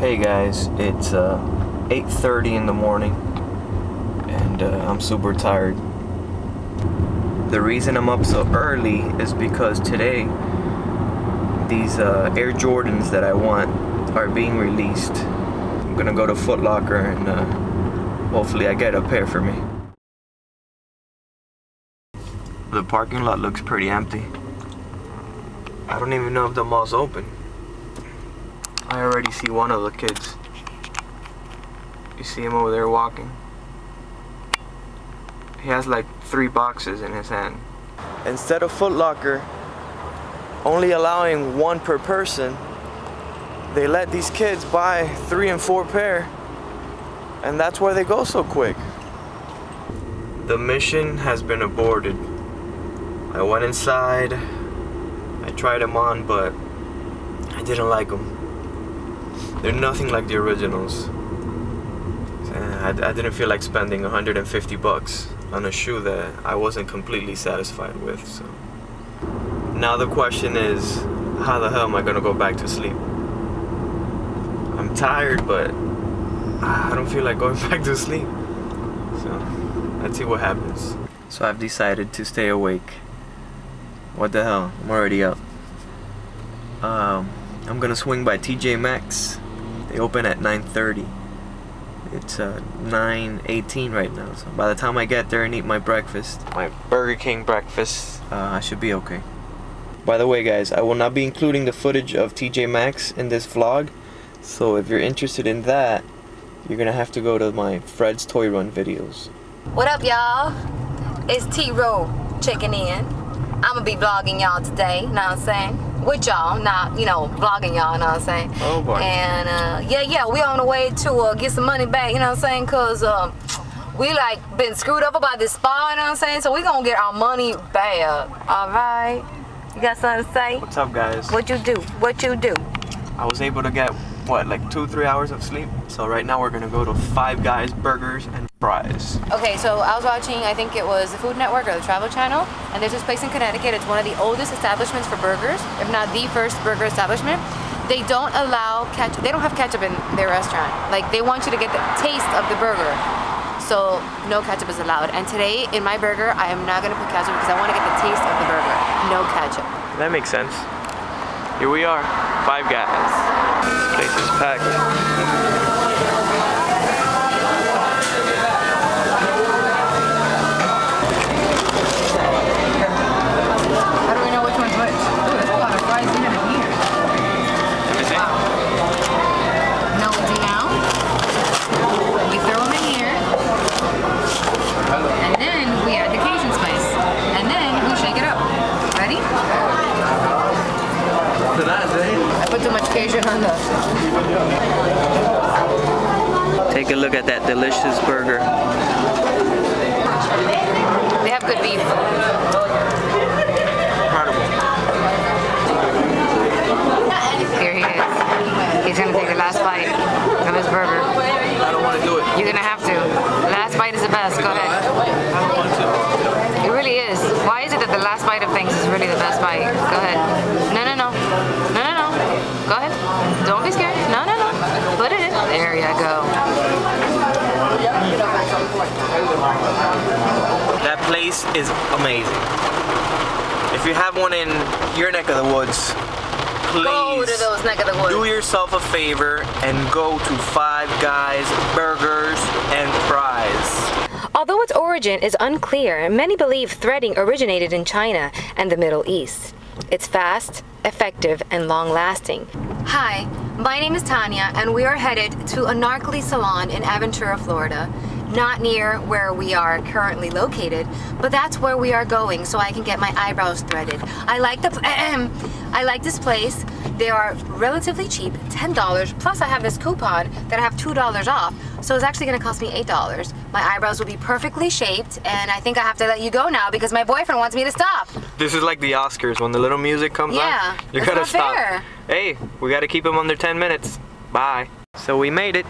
Hey guys, it's uh, 8.30 in the morning and uh, I'm super tired. The reason I'm up so early is because today these uh, Air Jordans that I want are being released. I'm gonna go to Foot Locker and uh, hopefully I get a pair for me. The parking lot looks pretty empty. I don't even know if the mall's open. I already see one of the kids. You see him over there walking? He has like three boxes in his hand. Instead of Foot Locker only allowing one per person, they let these kids buy three and four pair, and that's why they go so quick. The mission has been aborted. I went inside, I tried them on, but I didn't like them. They're nothing like the originals. I, I didn't feel like spending 150 bucks on a shoe that I wasn't completely satisfied with. So now the question is, how the hell am I gonna go back to sleep? I'm tired, but I don't feel like going back to sleep. So let's see what happens. So I've decided to stay awake. What the hell? I'm already up. Um, I'm gonna swing by TJ Maxx. They open at 9:30. It's uh, 9:18 right now. So by the time I get there and eat my breakfast, my Burger King breakfast, uh, I should be okay. By the way, guys, I will not be including the footage of TJ Maxx in this vlog. So if you're interested in that, you're gonna have to go to my Fred's Toy Run videos. What up, y'all? It's T Row checking in. I'm gonna be vlogging y'all today, know what I'm saying? With y'all, not, you know, vlogging y'all, You know what I'm saying? Oh boy. And uh, yeah, yeah, we on the way to uh, get some money back, you know what I'm saying? Cause um, we like been screwed up about this spa, you know what I'm saying? So we gonna get our money back, alright? You got something to say? What's up, guys? What you do? What you do? I was able to get what, like two, three hours of sleep. So right now we're gonna go to Five Guys Burgers and Fries. Okay, so I was watching, I think it was the Food Network or the Travel Channel, and there's this place in Connecticut. It's one of the oldest establishments for burgers, if not the first burger establishment. They don't allow ketchup. They don't have ketchup in their restaurant. Like they want you to get the taste of the burger. So no ketchup is allowed. And today in my burger, I am not gonna put ketchup because I want to get the taste of the burger. No ketchup. That makes sense. Here we are, Five Guys. This place is packed. Take a look at that delicious burger. They have good beef. Here he is. He's gonna take the last bite of his burger. I don't want to do it. You're gonna have to. Last bite is the best. Go ahead. It really is. Why is it that the last bite of things is really the best bite? Go ahead. No, no, no. No, no, no. Go ahead. Don't be scared. No, no, no. Put it in. There you go. That place is amazing. If you have one in your neck of the woods, please Go to those neck of the woods. do yourself a favor and go to Five Guys Burgers and Fries. Although its origin is unclear, many believe threading originated in China and the Middle East. It's fast, effective, and long lasting. Hi, my name is Tania, and we are headed to a Narcly salon in Aventura, Florida. Not near where we are currently located, but that's where we are going so I can get my eyebrows threaded. I like the I like this place. They are relatively cheap, $10, plus I have this coupon that I have $2 off, so it's actually gonna cost me $8. My eyebrows will be perfectly shaped, and I think I have to let you go now because my boyfriend wants me to stop. This is like the Oscars when the little music comes Yeah, on. You gotta stop. fair. Hey, we gotta keep them under 10 minutes. Bye. So we made it.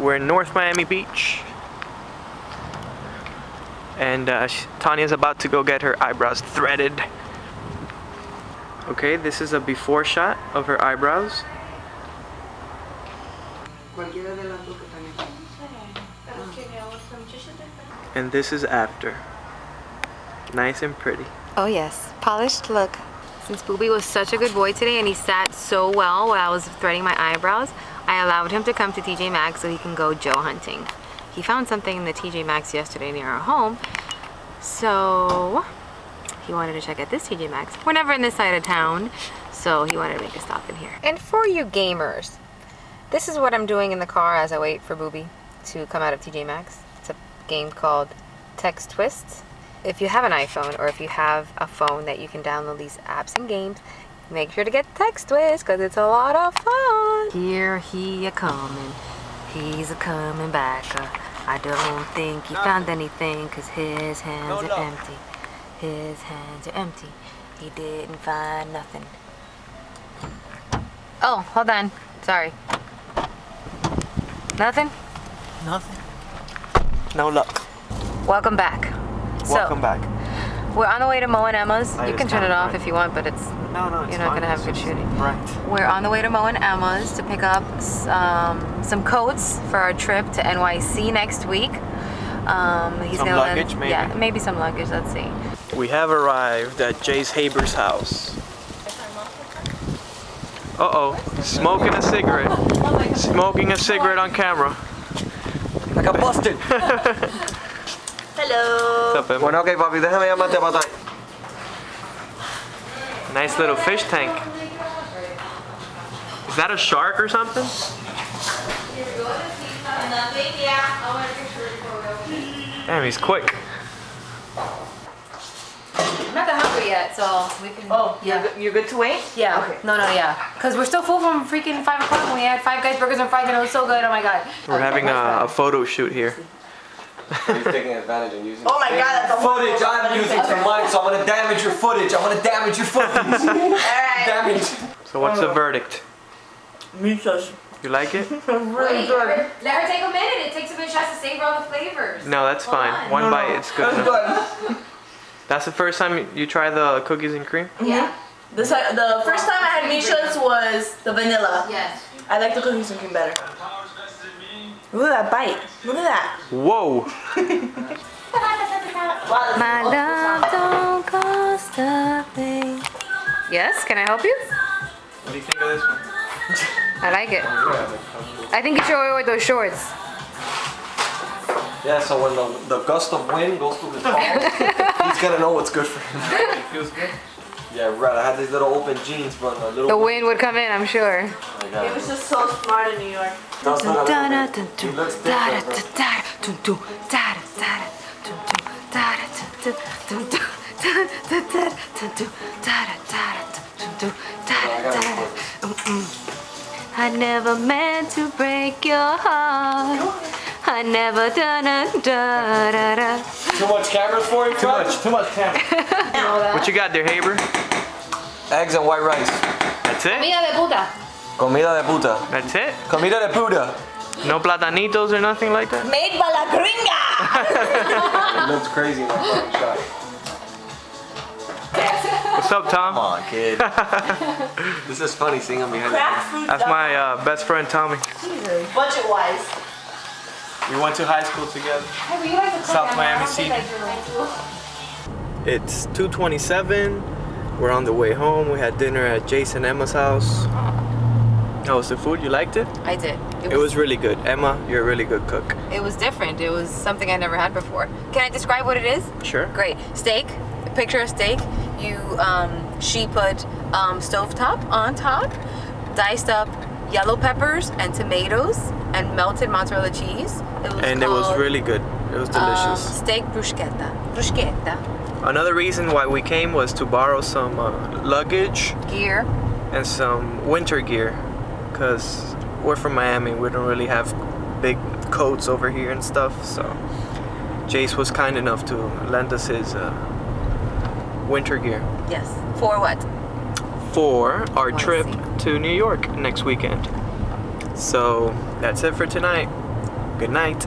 We're in North Miami Beach. And uh, sh- Tania's about to go get her eyebrows threaded. Okay, this is a before shot of her eyebrows. Cualquiera de las dos que están aquí. And this is after. Nice and pretty. Oh yes, polished look. Since Booby was such a good boy today and he sat so well while I was threading my eyebrows, I allowed him to come to TJ Maxx so he can go Joe hunting. He found something in the TJ Maxx yesterday near our home, so he wanted to check out this TJ Maxx. We're never in this side of town, so he wanted to make a stop in here. And for you gamers, this is what I'm doing in the car as I wait for Booby to come out of TJ Maxx. It's a game called Text Twists. If you have an iPhone or if you have a phone that you can download these apps and games, make sure to get Text Twist because it's a lot of fun. Here he a coming, he's a coming back. Uh, I don't think he found anything because his hands No are empty. His hands are empty. He didn't find nothing. Oh, hold on. Sorry. Nothing? Nothing. No luck. Welcome back. Welcome back. We're on the way to Mo and Emma's. I you can turn it off right. if you want, but it's No, no, it's You're not fine. gonna have It's good shooting. Right. We're on the way to Mo and Emma's to pick up um, some coats for our trip to NYC next week. Um, he's Some gonna let- luggage, maybe? Yeah, maybe some luggage. Let's see. We have arrived at Jase Haber's house. Uh oh, smoking a cigarette. Smoking a cigarette on camera. I got busted. What's up, Emma? bueno, ok, papi, déjame llamarte para atrás. Nice little fish tank. Is that a shark or something? Damn, he's quick. I'm not that hungry yet, so we can. Oh, yeah. you're, good, you're good to wait? Yeah. Okay. No, no, yeah. Because we're still full from freaking 5 o'clock when we had Five Guys Burgers and Fries and it was so good. Oh my god. We're having a, a photo shoot here. He's taking advantage and using Oh my god, that's footage I'm using for mine, so I'm gonna damage your footage. I'm gonna damage your footage. Alright. damage. So what's the verdict? Misos. You like it? Really good. Let her take a minute. It takes a minute. She has to savor all the flavors. No, that's Hold fine. on. One No, bite, no. it's good That's good. That's the first time you- you try the cookies and cream? Yeah. Mm-hmm. The, se- the first time I had Misos was the vanilla. Yes. I like the cookies and cream better. Look at that bite. Look at that. Whoa! My love don't cost a thing. Yes, can I help you? What do you think of this one? I like it. I think you should wear with those shorts. Yeah, so when the, the gust of wind goes through his palm, he's gonna know what's good for him. It feels good. Yeah, right. I had these little open jeans, but a little. The wind would come in, I'm sure. I He was just so smart in New York. Does look a little bit- He looks. I never meant to break your heart. I never done a da da da. Too much cameras for you, Too much. Too much camera. What you got there, Haber? Eggs and white rice. That's it? Mira de puta. Comida de puta. That's it? Comida de puta. No platanitos or nothing like that? Made by la gringa! It looks crazy in that fucking shot. What's up, Come on, kid. this is funny seeing him behind the Craft. That's my uh, best friend, Tommy. Budget wise. We went to high school together. South Miami City. It's 2:27. We're on the way home. We had dinner at Jason Emma's house. How was the food? You liked it? I did. It was really good. Emma, you're a really good cook. It was different. It was something I never had before. Can I describe what it is? Sure. Great. Steak. Picture a steak. You, um, she put um, stovetop on top, diced up yellow peppers and tomatoes, and melted mozzarella cheese. It was And it was really good. It was um, delicious. steak bruschetta. Bruschetta. Another reason why we came was to borrow some uh, luggage Gear. and some winter gear because we're from Miami. We don't really have big coats over here and stuff. So Jase was kind enough to lend us his uh, winter gear Yes. For what? for our trip see. to New York next weekend. So that's it for tonight. Good night.